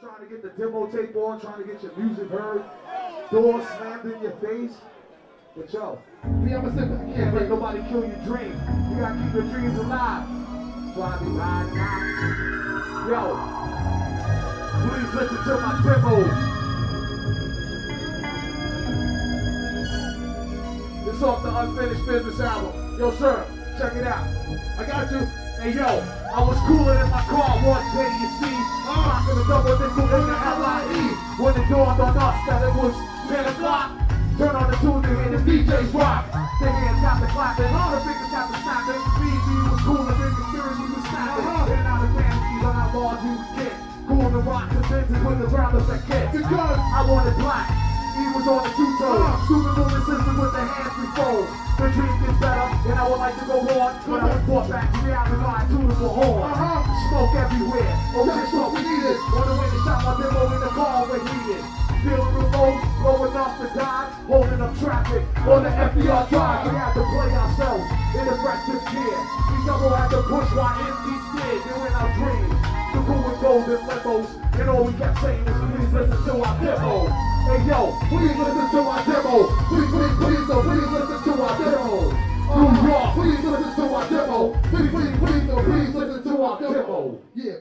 Trying to get the demo tape on, trying to get your music heard. Doors slammed in your face. But yo, Me, I'ma sit back can't let nobody kill your dream. You gotta keep your dreams alive. So I be riding. Yo, please listen to my demo. It's off the unfinished business album. Yo, sir, check it out. I got you. Hey, yo, I was cooling in my car one day, you see. I'm a double nickel in the LIE. When it dawned on us that it was 10 o'clock, turn on the tune to hear the DJs rock. The hands got the clapping, all the fingers got the snapping. Me was cool and the spirit we was snapping. And out of fantasies on how large you get. Cool the rocks and benches with the rounders that kids. Because I wanted black. He was on the two-toe. Stupid moving system with the hands we fold. The dream gets better, and I would like to go on. But I was brought back to reality by a tunable horn. Uh-huh. Smoke everywhere. Oh, That's just what we needed. needed. On the way to shop my demo in the car where needed. Feeling remote, low enough to die. Holding up traffic on the FDR drive. We had to play ourselves in the festive gear. We double had to push while empty scared. Doing our dreams. The cool and golden limos. And all we kept saying is please listen to our demo. Hey yo, please listen to our demo. Please, please, please, so please listen to our demo. New York. Please listen to 这